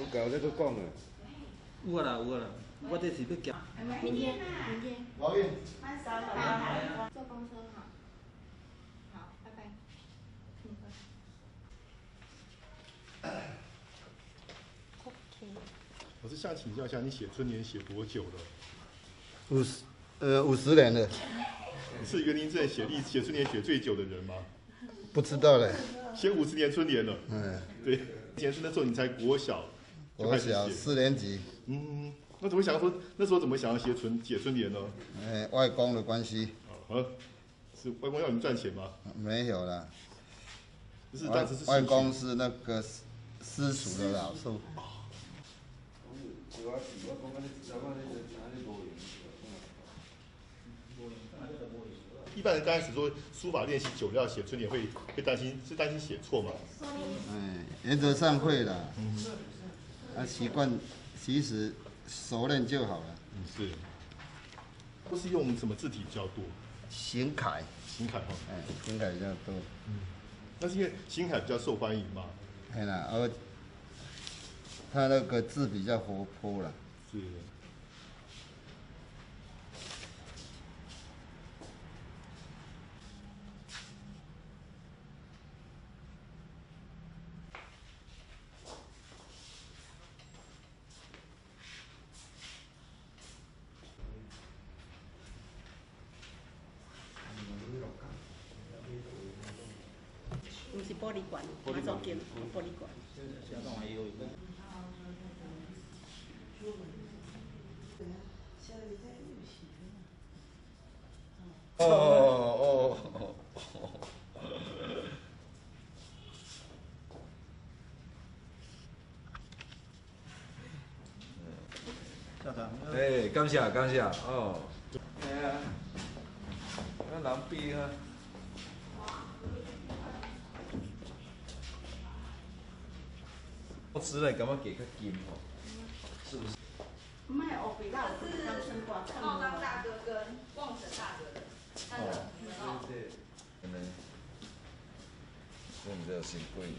我搞这个讲啊，有啊啦有啊啦，我这是要夹。明天，明天。老运，慢走，好，坐公车好。好，拜拜。嗯，OK。我是想请教一下，你写春联写多久了？五十呃五十年了，你是园林镇写历写春联写最久的人吗？不知道嘞。写五十年春联了。嗯，对，以前是那时候你才国小，就我开始写。小四年级，嗯，那怎么想说那时候怎么想要写春写春联呢？哎，外公的关系啊，是外公要你们赚钱吗？没有啦。就是外当时是外公是那个私私塾的老师。一般人刚开始说书法练习久了要写春联会会担心是担心写错吗？哎，原则上会的。啊，习惯其实熟练就好了。嗯，是。都是用什么字体比较多？行楷，行楷哈。哎，行楷比较多。嗯，那是因为行楷比较受欢迎嘛？对啦，而他那个字比较活泼了。是。不是玻璃管，马祖建玻璃管。哦哦哦。哎，感谢感谢哦。哎呀，那人比啊。我吃了，感觉给较金吼，是不是？卖欧比拉，这是茂章大哥跟旺神大哥的，哦，对对，可能，我们这有新贵。